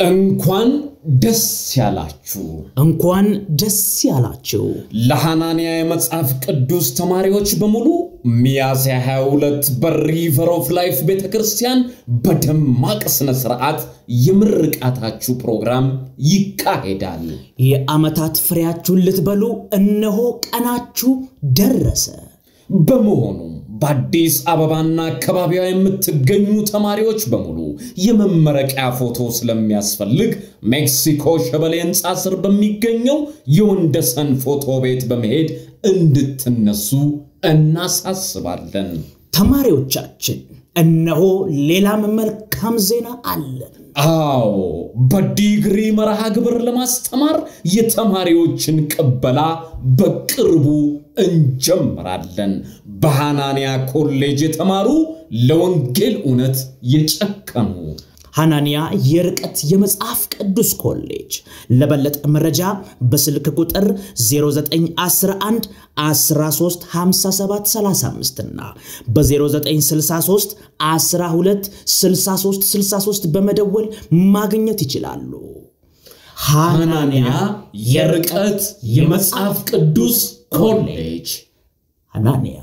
እንኳን ደስ ያላችሁ። እንኳን ደስ ያላችሁ። ለሐናንያ የመጽሐፍ ቅዱስ ተማሪዎች በሙሉ ሚያዝያ 22 በሪቨር ኦፍ ላይፍ ቤተ ክርስቲያን በደማቅ ሥነ ሥርዓት የምርቃታችሁ ፕሮግራም ይካሄዳል። የዓመታት ፍሬያችሁን ልትበሉ እነሆ ቀናችሁ ደረሰ። በመሆኑም በአዲስ አበባና አካባቢዋ የምትገኙ ተማሪዎች በሙሉ የመመረቂያ ፎቶ ስለሚያስፈልግ ሜክሲኮ ሸበሌ ሕንፃ ስር በሚገኘው የወንደሰን ፎቶ ቤት በመሄድ እንድትነሱ እናሳስባለን። ተማሪዎቻችን እነሆ ሌላም መልካም ዜና አለን። አዎ በዲግሪ መርሃ ግብር ለማስተማር የተማሪዎችን ቅበላ በቅርቡ እንጀምራለን። በሐናንያ ኮሌጅ የተማሩ ለወንጌል እውነት የጨከኑ ሐናንያ የርቀት የመጽሐፍ ቅዱስ ኮሌጅ። ለበለጠ መረጃ በስልክ ቁጥር 0911 13 57 35 እና በ0963 12 63 63 በመደወል ማግኘት ይችላሉ። ሐናንያ የርቀት የመጽሐፍ ቅዱስ ኮሌጅ ሐናንያ